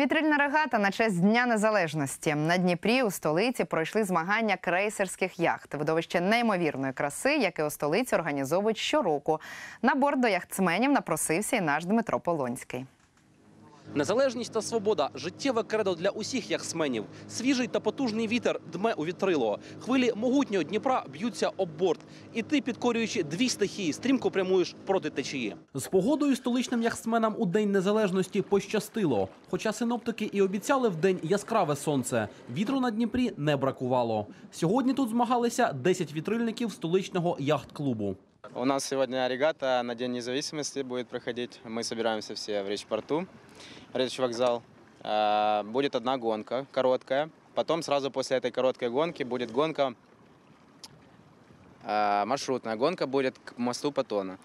Вітрильна регата на честь Дня Незалежності на Дніпрі у столиці пройшли змагання крейсерських яхт. Видовище неймовірної краси, яке у столиці організовують щороку. На борт до яхтсменів напросився і наш Дмитро Полонський. Незалежність та свобода життєве кредо для усіх яхтсменів. Свіжий та потужний вітер дме у вітрило. Хвилі могутнього Дніпра б'ються об борт. І ти, підкорюючи дві стихії, стрімко прямуєш проти течії. З погодою столичним яхтсменам у День Незалежності пощастило. Хоча синоптики і обіцяли в день яскраве сонце, вітру на Дніпрі не бракувало. Сьогодні тут змагалися 10 вітрильників столичного яхт-клубу. У нас сегодня регата на День независимости будет проходить. Мы собираемся все в Речь-порту, Речь-вокзал. Будет одна гонка, короткая. Потом сразу после этой короткой гонки будет гонка, маршрутная гонка будет к мосту Патона.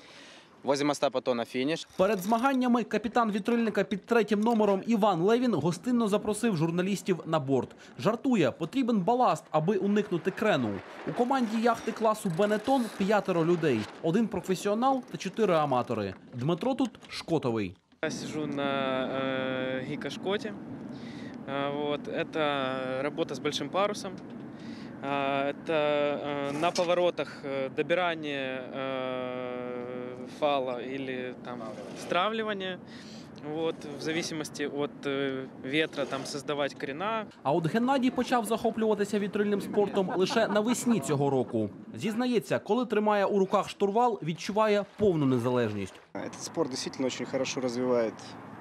Возле моста Патона финиш. Перед змаганнями капітан вітрильника під третім номером Іван Левін гостинно запросив журналістів на борт. Жартує, потрібен баласт, аби уникнути крену. У команді яхти класу Бенетон п'ятеро людей: один професіонал та чотири аматори. Дмитро тут шкотовий. Я сижу на э, гикошкоте. А, вот. Это работа с большим парусом. А, это э, на поворотах э, добирание э, фала или там стравливание. Вот, в зависимости от э, ветра там создавать крена, А от Геннадій почав захоплюватися вітрильним спортом лише навесні цього року. Зізнається, коли тримає у руках штурвал, відчуває повну незалежність. Этот спорт действительно очень хорошо развивает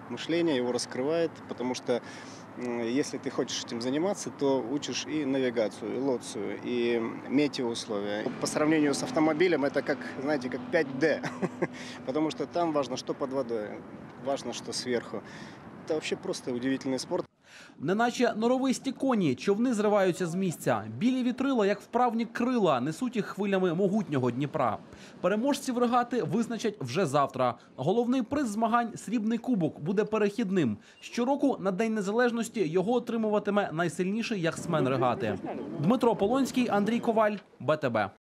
мышление, его раскрывает, потому что м, если ты хочешь этим заниматься, то учишь и навигацию, и лоцию, и метеоусловия. По сравнению с автомобилем это как, знаете, как 5D, потому что там важно, что под водой, важно, что сверху. Это вообще просто удивительный спорт. Неначе норовисті коні, човни зриваються з місця. Білі вітрила, як вправні крила, несуть їх хвилями могутнього Дніпра. Переможців регати визначать вже завтра. Головний приз змагань срібний кубок буде перехідним. Щороку на День Незалежності його отримуватиме найсильніший яхтсмен регати. Дмитро Полонський, Андрій Коваль, БТБ.